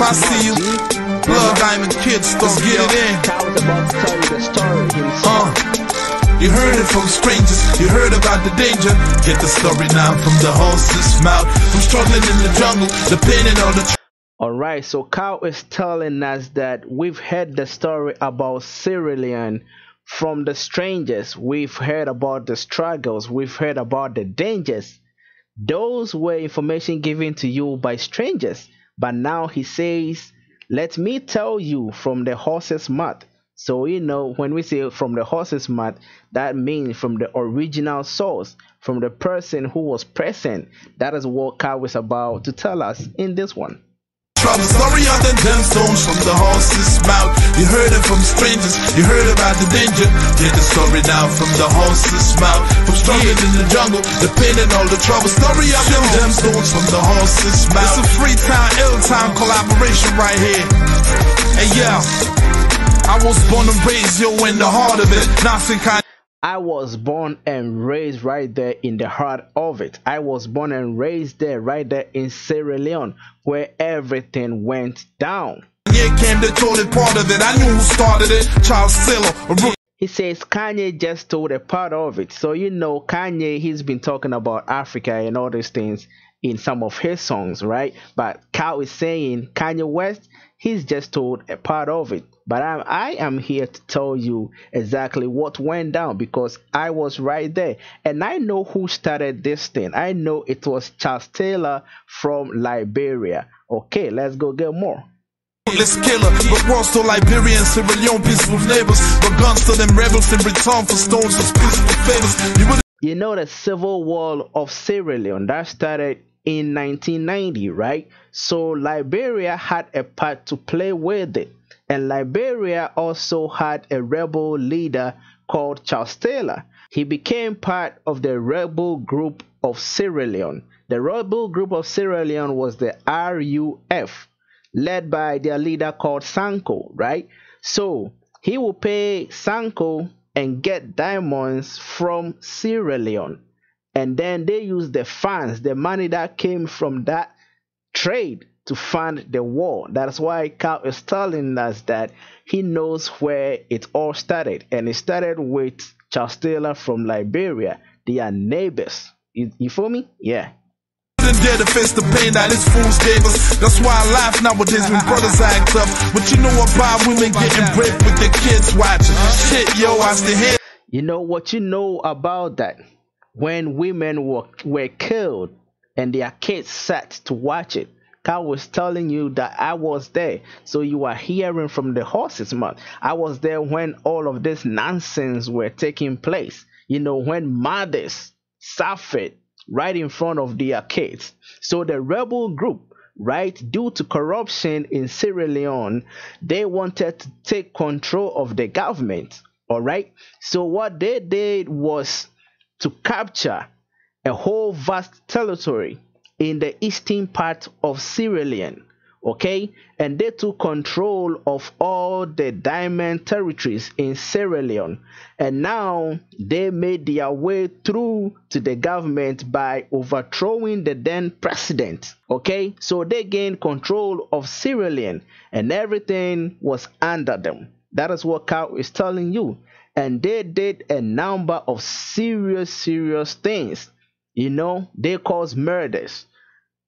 I see you. Blood Diamond Kids, get it in. Uh, you heard it from strangers, you heard about the danger. Get the story now from the horse's mouth. From struggling in the jungle, depending on the Alright, so Kao is telling us that we've heard the story about Leone from the strangers. We've heard about the struggles, we've heard about the dangers. Those were information given to you by strangers. But now he says, Let me tell you from the horse's mouth. So, you know, when we say from the horse's mouth, that means from the original source, from the person who was present. That is what Kao is about to tell us in this one. Trouble. Story on the gemstones from the horse's mouth. You heard it from strangers, you heard about the danger. Get the story now from the horse's mouth. From struggling in the jungle, depending on the trouble. Story of them gemstones from the horse's mouth. It's a free time, ill time collaboration right here. Hey yeah, I was born and raised, yo, in the heart of it. Nothing kind. I was born and raised right there in the heart of it. I was born and raised there, right there in Sierra Leone, where everything went down. Yeah, came the toilet part of it. I knew who started it. Charles Taylor, a rookie. He says Kanye just told a part of it. So, you know, Kanye, he's been talking about Africa and all these things in some of his songs, right? But Kao is saying Kanye West, he's just told a part of it. But I'm, I am here to tell you exactly what went down because I was right there. And I know who started this thing. I know it was Charles Taylor from Liberia. Okay, let's go get more. Let's killer, but world's to Liberian, Sierra Leone, peaceful neighbors. But guns to them rebels in return for stones for peaceful favors. You You know the civil war of Sierra Leone that started in 1990, right? So Liberia had a part to play with it. And Liberia also had a rebel leader called Charles Taylor. He became part of the rebel group of Sierra Leone. The rebel group of Sierra Leone was the RUF, led by their leader called Sankoh, right? So he will pay Sankoh and get diamonds from Sierra Leone. And then they use the funds, the money that came from that trade to fund the war. That's why Kao is telling us that he knows where it all started. And it started with Charles Taylor from Liberia. They are neighbors. You, you feel me? Yeah. dare to face the pain that his fools gave us. That's why I laugh nowadays when brothers act up. But you know about women getting raped with their kids watching. Shit, yo, I still hear. You know what you know about that? When women were, were killed and their kids sat to watch it. Kao was telling you that I was there. So you are hearing from the horse's mouth. I was there when all of this nonsense were taking place. You know, when mothers suffered right in front of their kids. So the rebel group, right, due to corruption in Sierra Leone, they wanted to take control of the government. All right. So what they did was to capture a whole vast territory in the eastern part of Sierra Leone. Okay, and they took control of all the diamond territories in Sierra Leone, and now they made their way through to the government by overthrowing the then president. Okay, so they gained control of Sierra Leone, and everything was under them. That is what Kao is telling you, and they did a number of serious, serious things. You know, they caused murders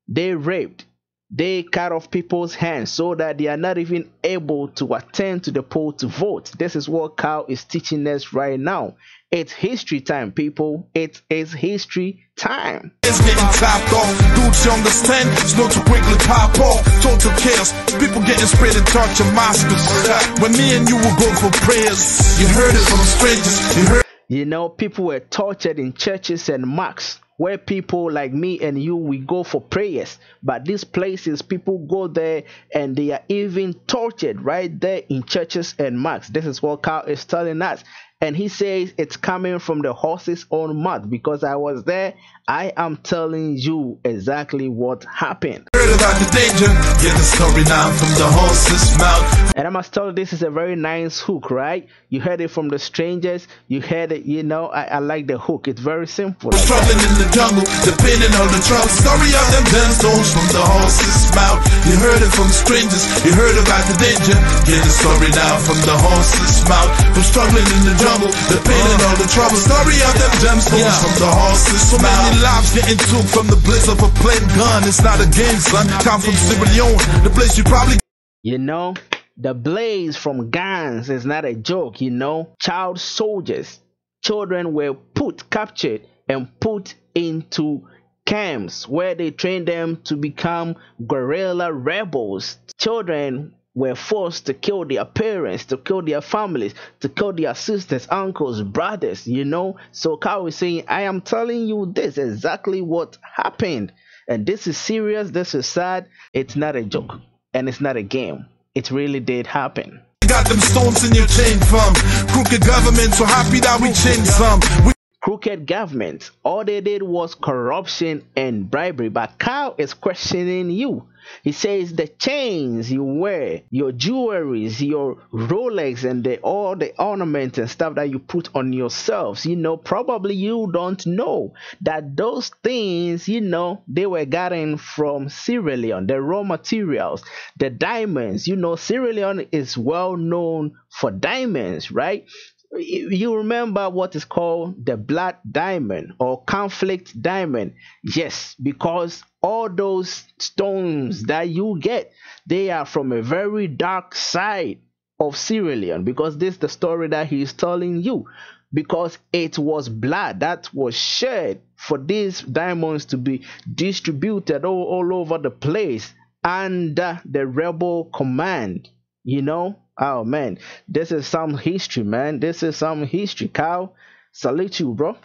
they raped they cut off people's hands so that they are not even able to attend to the poll to vote this is what Kao is teaching us right now it's history time people it is history time It's getting topped off. Dudes, you understand? It's no too quickly pop off. Total chaos. People getting sprayed and torture monsters. When me and you will go for prayers. You heard it from strangers. You heard you know people were tortured in churches and mosques where people like me and you we go for prayers. But these places people go there and they are even tortured right there in churches and mosques this is what carl is telling us and he says it's coming from the horse's own mouth because i was there i am telling you exactly what happened heard about the danger. Get the story now from the horse's mouth. And I must tell you, this is a very nice hook, right? You heard it from the strangers. You heard it, you know, I, I like the hook. It's very simple. Struggling in the jungle, depending on the trouble. Story of them gemstones from the horse's mouth. You heard it from strangers. You heard about the danger. Get the story now from the horse's mouth. From struggling in the jungle, depending on the trouble. Story of them gemstones yeah. from the horse's so mouth. Many lives getting took from the bliss of a plain gun. It's not a game, son. Come from Sierra Leone, the place you probably. You know, the blaze from guns is not a joke, you know. Child soldiers, children were put, captured, and put into camps where they trained them to become guerrilla rebels. Children were forced to kill their parents, to kill their families, to kill their sisters, uncles, brothers, you know. So Carl is saying, I am telling you this exactly what happened. And this is serious, this is sad, it's not a joke, and it's not a game. It really did happen. Got them stones in your chain from crooked government, so happy that we changed some. We crooked government, all they did was corruption and bribery. But Kyle is questioning you. He says the chains you wear, your jewelries, your Rolex, and the, all the ornaments and stuff that you put on yourselves, you know, probably you don't know that those things, you know, they were gotten from Sierra Leone, the raw materials, the diamonds. You know, Sierra Leone is well known for diamonds, right? you remember what is called the blood diamond or conflict diamond yes because all those stones that you get they are from a very dark side of Sierra Leone because this is the story that he is telling you because it was blood that was shed for these diamonds to be distributed all, all over the place under the rebel command you know Oh man, this is some history, man. This is some history. Kyle, salute you, bro.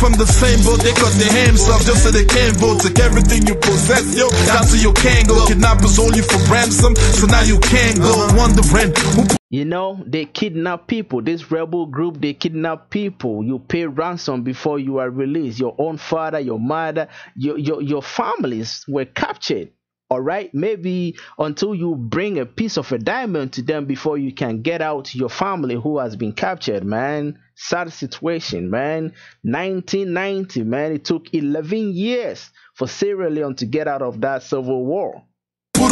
From the same boat, they cut their hands off just so they can vote. Took everything you possess, yo, down to your can go. Kidnappers hold you for ransom, so now you can go. Wondering who. You know, they kidnap people. This rebel group, they kidnap people. You pay ransom before you are released. Your own father, your mother, your, your, your families were captured all right maybe until you bring a piece of a diamond to them before you can get out your family who has been captured man. Sad situation man. 1990 man. It took 11 years for sierra leone to get out of that civil war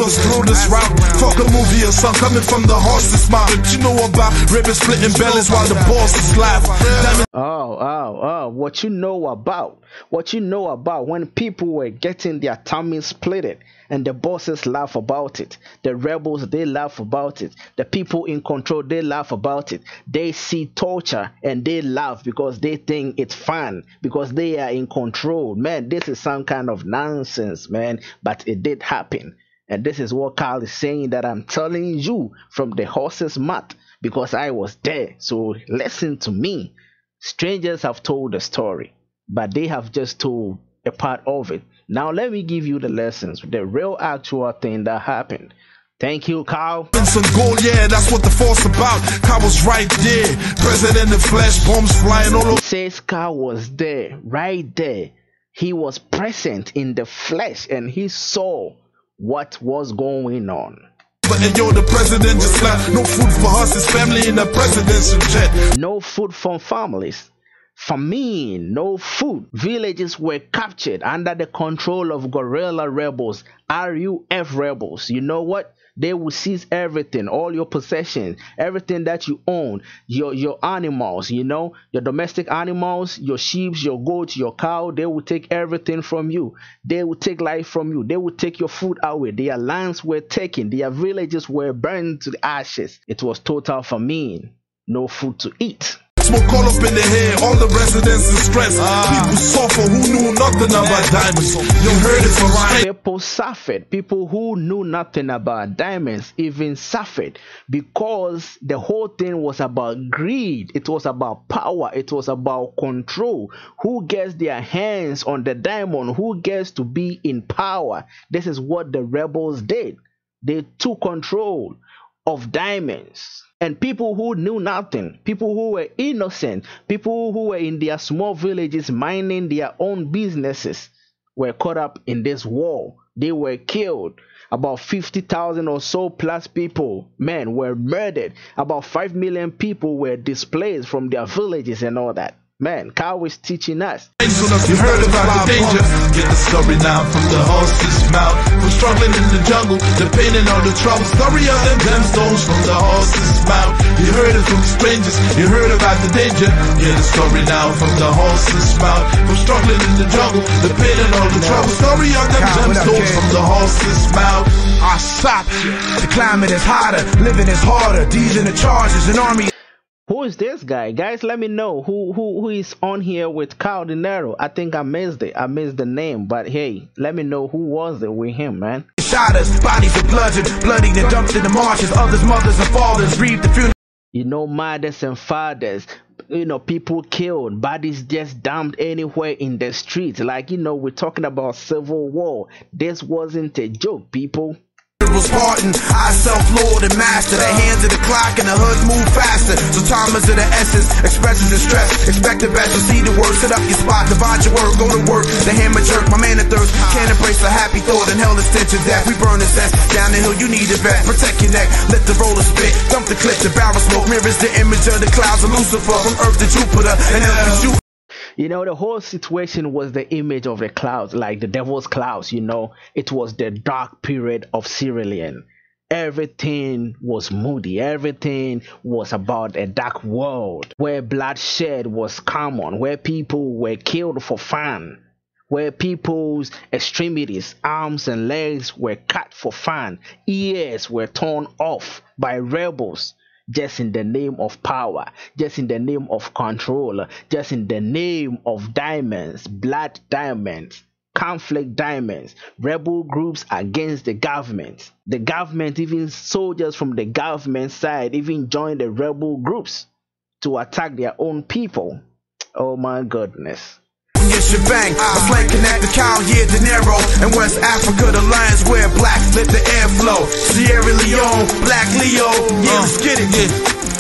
us through this route. Fuck a movie or something coming from the horse's mouth. You know about ribbon splitting bellies while the bosses laugh. Oh, oh, oh, what you know about, what you know about when people were getting their tummies split and the bosses laugh about it. The rebels, they laugh about it. The people in control, they laugh about it. They see torture and they laugh because they think it's fun because they are in control. Man, this is some kind of nonsense, man, but it did happen. And this is what Carl is saying that I'm telling you from the horse's mouth because I was there. So listen to me. Strangers have told the story, but they have just told a part of it. Now let me give you the lessons, the real actual thing that happened. Thank you, Kyle. Some gold, yeah, that's what the force about. Kyle was right there. President in flesh, bombs flying all over. Says Kyle was there, right there. He was present in the flesh and he saw what was going on. But and yo, the president just left. No food for us, his family in the presidential jet. No food for families. Famine, no food. Villages were captured under the control of guerrilla rebels, RUF rebels. You know what? They will seize everything, all your possessions, everything that you own, your your animals, you know, your domestic animals, your sheep, your goats, your cow. They will take everything from you. They will take life from you. They will take your food away. Their lands were taken. Their villages were burned to the ashes. It was total famine. No food to eat. Smoke all up in the head, all the residents in stress. Ah. People suffer who knew nothing about diamonds. You heard it from right. People suffered. People who knew nothing about diamonds even suffered because the whole thing was about greed. It was about power. It was about control. Who gets their hands on the diamond? Who gets to be in power? This is what the rebels did. They took control of diamonds and people who knew nothing, people who were innocent, people who were in their small villages minding their own businesses were caught up in this war. They were killed. about 50,000 or so plus people, men, were murdered. About 5 million people were displaced from their villages and all that. Man, Kyle is teaching us. You heard about the danger. Get the story now from the horse's mouth. Struggling in the jungle, depending on the trouble. Story of them gemstones from the horse's mouth. You heard it from strangers. You heard about the danger. Get the story now from the horse's mouth. From struggling in the jungle, depending on the trouble. Story of them gemstones from the horse's mouth. I stop. The climate is hotter, living is harder. These in the charges, an army who is this guy? Guys let me know who who who is on here with Kao Denero I think I missed it. I missed the name but hey let me know who was it with him man. Shot us bodies are bludgeoned bloody and dumped in the marshes. Others mothers and fathers grieved the funeral. You know mothers and fathers you know people killed bodies just dumped anywhere in the streets. Like you know we're talking about civil war. This wasn't a joke people was Spartan. I self-lord and master. The hands of the clock and the hoods move faster. So time is of the essence. Expressions of stress. Expect the best. to see the worst. Set up your spot. Divide your work. Go to work. The hammer jerk. My man of thirst. Can't embrace a happy thought. And hell is tension death. We burn the sense. Down the hill you need a vet. Protect your neck. Let the roller spit. Dump the clip. The barrel smoke. Mirrors the image of the clouds of Lucifer. From Earth to Jupiter. And help you shoot. You know, the whole situation was the image of the clouds, like the devil's clouds, you know. It was the dark period of Leone. Everything was moody. Everything was about a dark world where bloodshed was common, where people were killed for fun, where people's extremities, arms and legs were cut for fun, ears were torn off by rebels just in the name of power, just in the name of control, just in the name of diamonds, blood diamonds, conflict diamonds, rebel groups against the government. The government, even soldiers from the government side, even joined the rebel groups to attack their own people. Oh my goodness your shebang. A slang connect the yeah, Denero. In West Africa, the lions wear black, let the air flow. Sierra Leone, Black Leo, yeah, let's get it.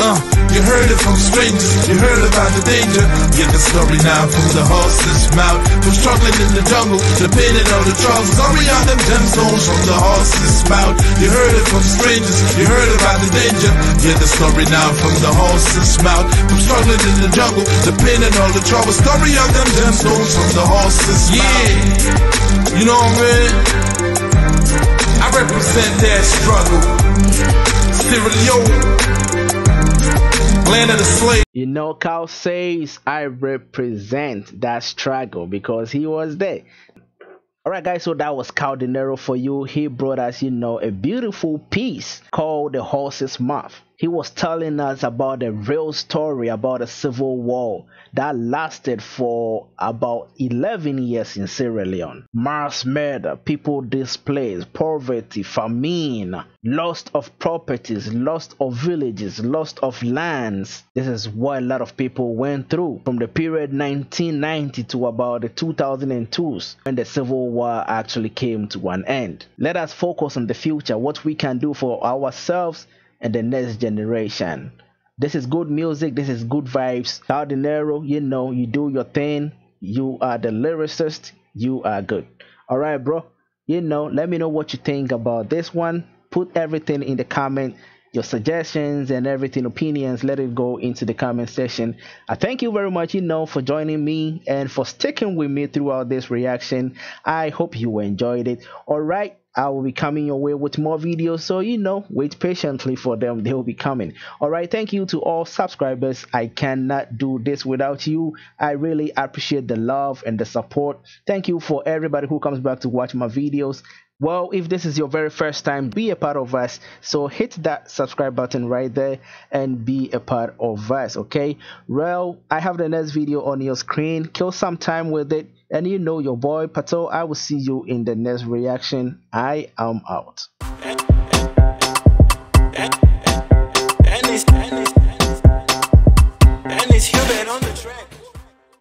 Uh, you heard it from strangers, you heard about the danger. Get the story now from the horse's mouth. From struggling in the jungle, depending on the trouble. Story on them gemstones from the horse's mouth. You heard it from strangers, you heard about the danger. Get the story now from the horse's mouth. From struggling in the jungle, depending on the trouble. Story on them gemstones from the horse's yeah. mouth. You know what I mean? I represent that struggle. Sierra Leone, land of the slave. You know, Kao says I represent that struggle because he was there. Alright guys, so that was Kao Denero for you. He brought us, you know, a beautiful piece called The Horse's Mouth he was telling us about a real story about a civil war that lasted for about 11 years in Sierra Leone. Mass murder, people displaced, poverty, famine, loss of properties, loss of villages, loss of lands. This is what a lot of people went through from the period 1990 to about the 2002s when the civil war actually came to an end. Let us focus on the future, what we can do for ourselves and the next generation. This is good music. This is good vibes. Kao Denero, you know, you do your thing. You are the lyricist. You are good. All right, bro. You know, let me know what you think about this one. Put everything in the comment your suggestions and everything opinions let it go into the comment section i thank you very much you know for joining me and for sticking with me throughout this reaction i hope you enjoyed it all right I will be coming your way with more videos. So, you know, wait patiently for them. They will be coming. All right. Thank you to all subscribers. I cannot do this without you. I really appreciate the love and the support. Thank you for everybody who comes back to watch my videos. Well, if this is your very first time, be a part of us. So hit that subscribe button right there and be a part of us. Okay. Well, I have the next video on your screen. Kill some time with it and you know your boy Pato. I will see you in the next reaction. I am out.